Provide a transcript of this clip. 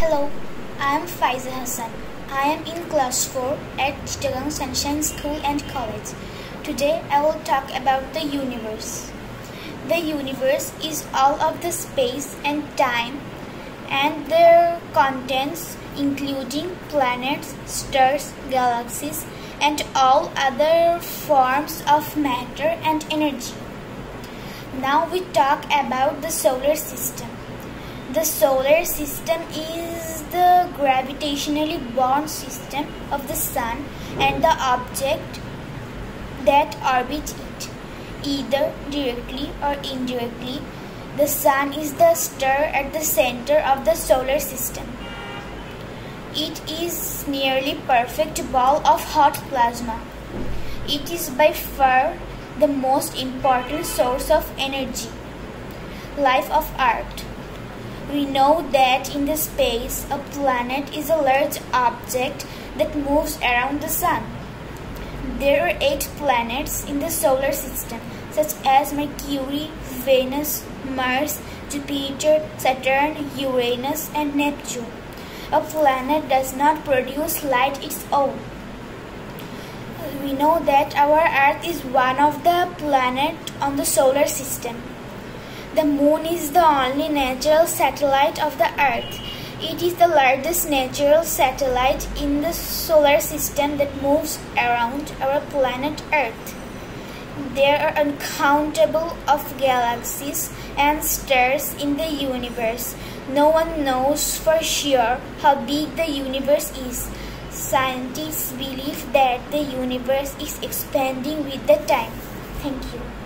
Hello, I am Faiza Hasan. I am in class 4 at Chittagong Sunshine School and College. Today I will talk about the universe. The universe is all of the space and time and their contents including planets, stars, galaxies and all other forms of matter and energy. Now we talk about the solar system. The solar system is the gravitationally bound system of the sun and the object that orbit it, either directly or indirectly. The sun is the star at the center of the solar system. It is nearly perfect ball of hot plasma. It is by far the most important source of energy. Life of Earth we know that in the space, a planet is a large object that moves around the sun. There are eight planets in the solar system, such as Mercury, Venus, Mars, Jupiter, Saturn, Uranus, and Neptune. A planet does not produce light its own. We know that our Earth is one of the planets on the solar system. The moon is the only natural satellite of the earth. It is the largest natural satellite in the solar system that moves around our planet Earth. There are uncountable of galaxies and stars in the universe. No one knows for sure how big the universe is. Scientists believe that the universe is expanding with the time. Thank you.